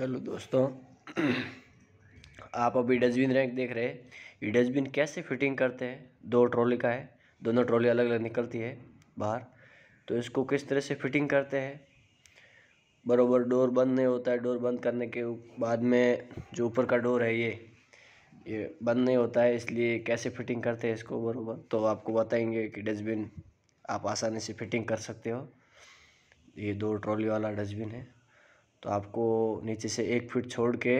Hello दोस्तों, आप अभी डस्टबिन रैंक देख रहे हैं। ये डस्टबिन कैसे फिटिंग करते हैं? दो ट्रॉली का है, दोनों ट्रॉली अलग अलग निकलती है बाहर। तो इसको किस तरह से फिटिंग करते हैं? बरोबर डोर बंद नहीं होता है, डोर बंद करने के बाद में जो ऊपर का डोर है ये ये बंद नहीं होता है, इसलिए कैसे फिटिंग करते हैं इसको बरोबर? तो आपको बताएँगे कि डस्टबिन आप आसानी से फिटिंग कर सकते हो। ये दो ट्रॉली वाला डस्टबिन है। तो आपको नीचे से एक फीट छोड़ के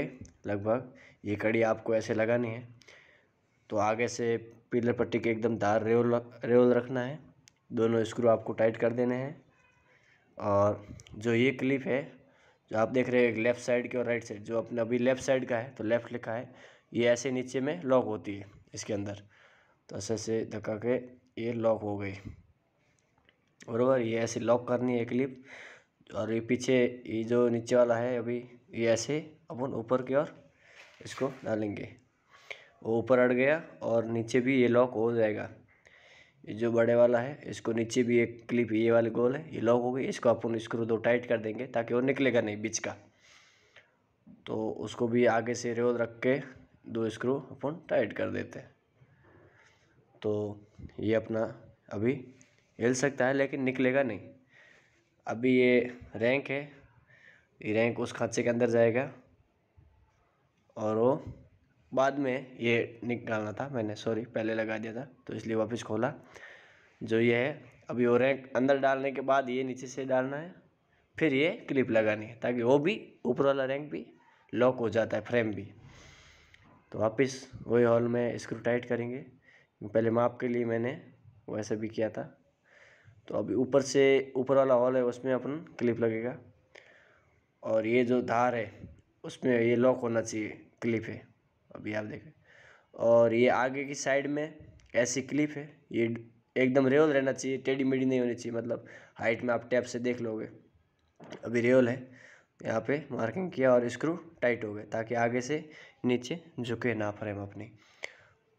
लगभग ये कड़ी आपको ऐसे लगानी है। तो आगे से पिलर पट्टी के एकदम तार रेवल रेवल रखना है। दोनों स्क्रू आपको टाइट कर देने हैं। और जो ये क्लिप है, जो आप देख रहे हैं लेफ़्ट साइड की और राइट साइड, जो अपने अभी लेफ़्ट साइड का है तो लेफ़्ट लिखा है, ये ऐसे नीचे में लॉक होती है इसके अंदर। तो ऐसे ऐसे धक्का के ये लॉक हो गई। बरबर, ये ऐसे लॉक करनी है क्लिप। और ये पीछे, ये जो नीचे वाला है अभी, ये ऐसे अपन ऊपर की ओर इसको डालेंगे। वो ऊपर अड़ गया और नीचे भी ये लॉक हो जाएगा। ये जो बड़े वाला है, इसको नीचे भी एक क्लिप ये वाले गोल है, ये लॉक हो गई, इसको अपन स्क्रू दो टाइट कर देंगे ताकि वो निकलेगा नहीं बीच का। तो उसको भी आगे से रेल रख के दो स्क्रू अपन टाइट कर देते हैं। तो ये अपना अभी हिल सकता है, लेकिन निकलेगा नहीं। अभी ये रैंक है, ये रैंक उस खांचे के अंदर जाएगा। और वो बाद में ये निकालना था मैंने सॉरी पहले लगा दिया था तो इसलिए वापस खोला। जो ये है, अभी वो रैंक अंदर डालने के बाद ये नीचे से डालना है, फिर ये क्लिप लगानी है, ताकि वो भी, ऊपर वाला रैंक भी लॉक हो जाता है, फ्रेम भी। तो वापस वही हॉल में स्क्रू टाइट करेंगे। पहले माप के लिए मैंने वैसे भी किया था। तो अभी ऊपर से ऊपर वाला हॉल है, उसमें अपन क्लिप लगेगा। और ये जो धार है, उसमें ये लॉक होना चाहिए, क्लिप है। अभी आप देखें। और ये आगे की साइड में ऐसी क्लिप है, ये एकदम रेवल रहना चाहिए टेढ़ी मेढ़ी नहीं होनी चाहिए मतलब हाइट में आप टैप से देख लोगे। अभी रेवल है, यहाँ पे मार्किंग किया और स्क्रू टाइट हो गए ताकि आगे से नीचे झुके ना फ्रेम अपनी।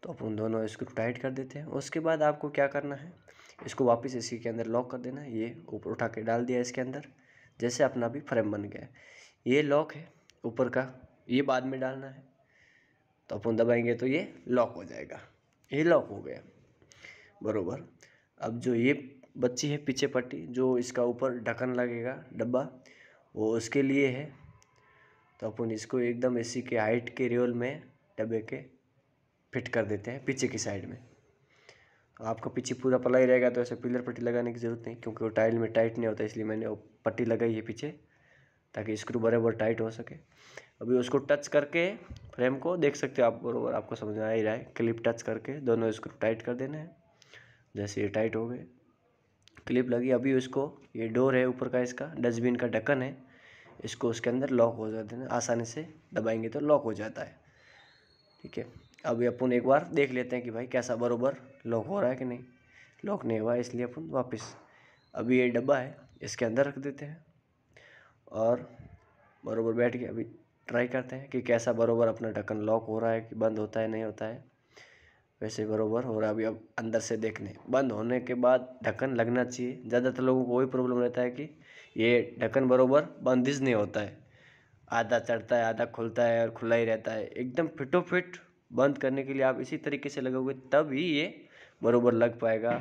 तो अपन दोनों स्क्रू टाइट कर देते हैं। उसके बाद आपको क्या करना है? इसको वापस इसी के अंदर लॉक कर देना है ये ऊपर उठा के डाल दिया इसके अंदर, जैसे अपना भी फ्रेम बन गया ये लॉक है, ऊपर का, ये बाद में डालना है। तो अपन दबाएँगे तो ये लॉक हो जाएगा। ये लॉक हो गया। बरोबर। अब जो ये बच्ची है, पीछे पट्टी, जो इसका ऊपर ढक्कन लगेगा, डब्बा, वो उसके लिए है। तो अपन इसको एकदम इसी के हाइट के रेवल में डब्बे के फिट कर देते हैं, पीछे की साइड में। आपका पीछे पूरा पलाई रहेगा तो ऐसे पिलर पट्टी लगाने की ज़रूरत नहीं, क्योंकि वो टाइल में टाइट नहीं होता, इसलिए मैंने वो पट्टी लगाई है पीछे, ताकि स्क्रू बराबर टाइट हो सके। अभी उसको टच करके फ्रेम को देख सकते हो आप, बराबर आपको समझ में आ ही रहा है। क्लिप टच करके दोनों स्क्रू टाइट कर देने हैं, जैसे ये टाइट हो गए। क्लिप लगी, अभी उसको, ये डोर है ऊपर का इसका डस्टबिन का ढक्कन है, इसको उसके अंदर लॉक हो जाते हैं, आसानी से दबाएँगे तो लॉक हो जाता है। ठीक है? अभी अपन एक बार देख लेते हैं कि भाई कैसा बरोबर लॉक हो रहा है कि नहीं। लॉक नहीं हुआ इसलिए अपन वापस अभी ये डब्बा है, इसके अंदर रख देते हैं। और बरोबर बैठ के अभी ट्राई करते हैं कि कैसा बरोबर अपना ढक्कन लॉक हो रहा है कि बंद होता है, नहीं होता है। वैसे बरोबर हो रहा है अभी अब अंदर से देखने। बंद होने के बाद ढक्कन लगना चाहिए। ज़्यादातर लोगों को वही प्रॉब्लम रहता है कि ये ढक्कन बरोबर बंदिश नहीं होता है। आधा चढ़ता है, आधा खुलता है और खुला ही रहता है। एकदम फिटो फिट बंद करने के लिए आप इसी तरीके से लगोगे तब ही ये बरोबर लग पाएगा।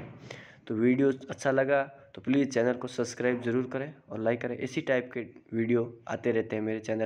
तो वीडियो अच्छा लगा तो प्लीज़ चैनल को सब्सक्राइब ज़रूर करें और लाइक करें। इसी टाइप के वीडियो आते रहते हैं मेरे चैनल।